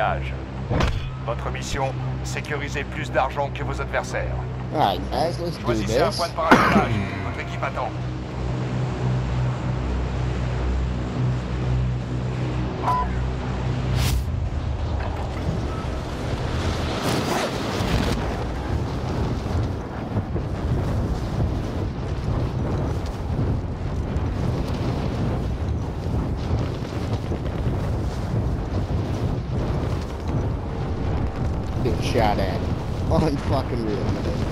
pillage. Votre mission, sécuriser plus d'argent que vos adversaires. Alright, guys, let's do Choisissez un point de parachutage. Votre équipe attend. Shot at. Unfucking real.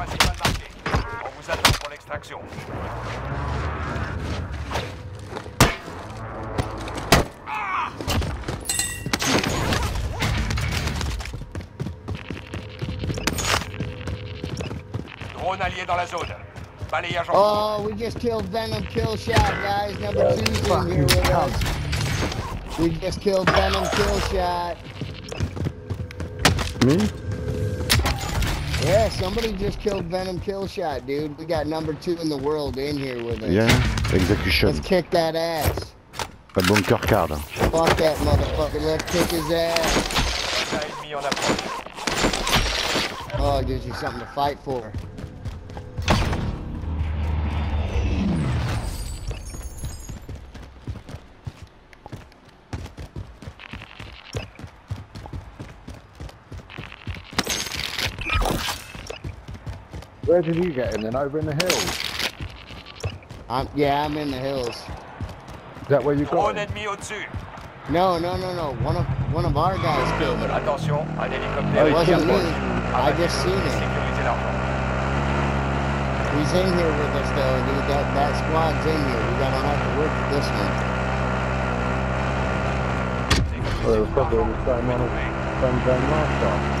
On vous attend pour l'extraction. Drone allié dans la zone. Balayage en. Oh, we just killed Venom Kill Shot, guys. Number two's in here with us. We just killed Venom Kill Shot. Me? Yeah, somebody just killed Venom Kill Shot, dude. We got number two in the world in here with us. Yeah, execution. Let's kick that ass. A bunker card. Fuck that motherfucker. Let's kick his ass. Soldat ennemi en approche. Oh, it gives you something to fight for. Where did you get in then? Over in the hills? I'm yeah, I'm in the hills. Is that where you got Drone him? ennemi au-dessus. No, no, no, no. One of one of our guys killed him. Attention, un hélicoptère It est wasn't me. I just seen it. He's in here with us though, dude. That that squad's in here. We gotta have to work with this one. Well, it was probably the same one as same game last time.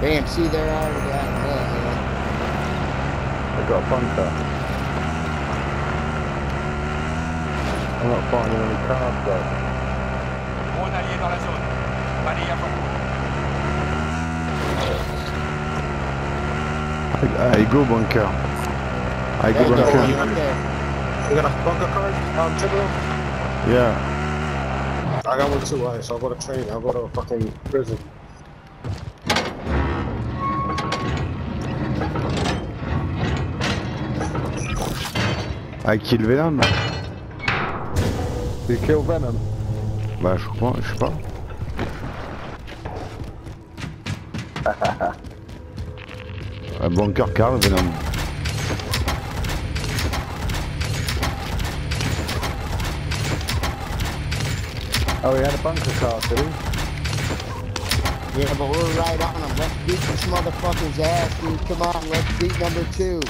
Damn, see they're already out of hell, man. They got a bunker. I'm not finding any cards though. Drone allié dans la zone. Balayage en cours. I, I go bunker. I go There you go, bunker. right there. You got a bunker card, um, Typical? Yeah. I got one too, alright, so I'll go to training, I'll go to fucking prison. I kill Venom. You kill Venom? Bah je crois, je sais pas. Un bunker card Venom. Oh, he had a bunker card, did he? Yeah, but we're right on him. Let's beat this motherfucker's ass, dude. Come on, let's beat number two.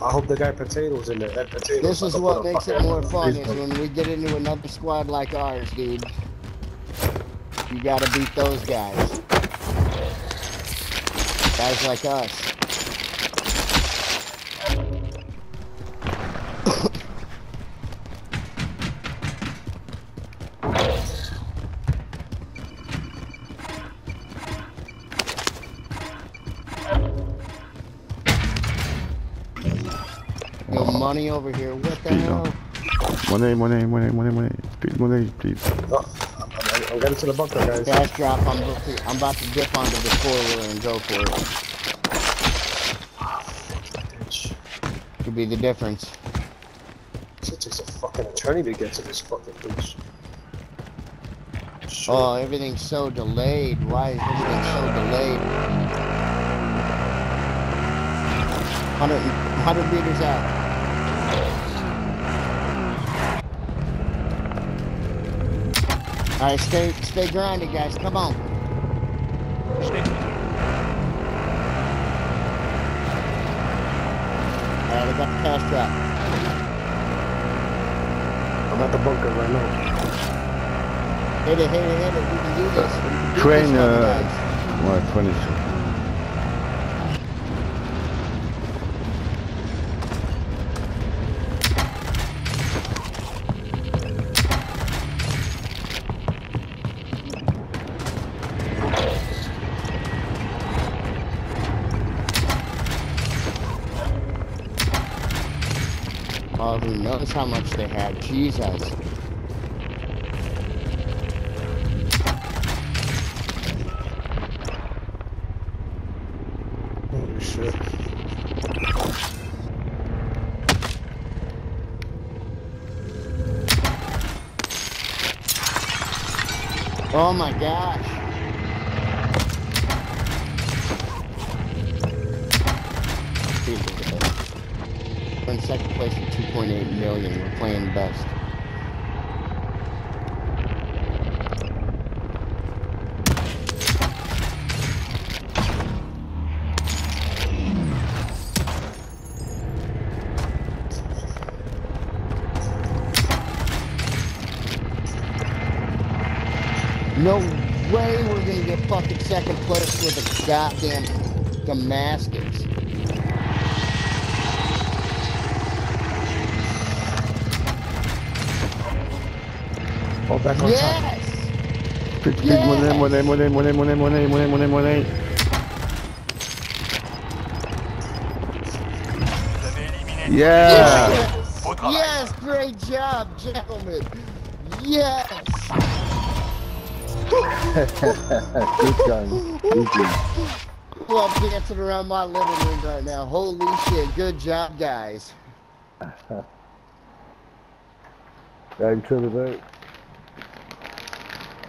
I, hope the guy potatoes in there, that potato. This is what makes it more fun is when we get into another squad like ours, dude. You gotta beat those guys. Guys like us. Money over here. What the Please hell? don't. Money, money, money, money, money. Please, money, please. Oh, I'm, I'm, I'm getting to the bunker, guys. Cash drop. I'm about to, I'm about to dip onto the four wheeler and go for it. Could be the difference. It takes a fucking attorney to get to this fucking place. Shit. Oh, everything's so delayed. Why is everything so delayed? 100, 100 meters out. All right, stay stay grounded, guys. Come on. Stay. All right, I got the cash drop. I'm at the bunker right now. Hit it, hit it, hit it. We can do this. Train, uh, what, 22. Oh, who knows how much they had. Jesus. Holy shit. Oh my gosh. Dude, look at that. We're in second place at 2.8 million. We're playing best. No way we're gonna get fucking second place with a goddamn Damascus. Back on top. Yes! Speed, speed, money, money, money, money, money, money, money, money, money. Vous avez éliminé Yeah! Yes! Beau travail. Yes! Great job, gentlemen! Yes! Good gun. Good gun. Well, I'm dancing around my living room right now. Holy shit, good job, guys. I'm to the boat.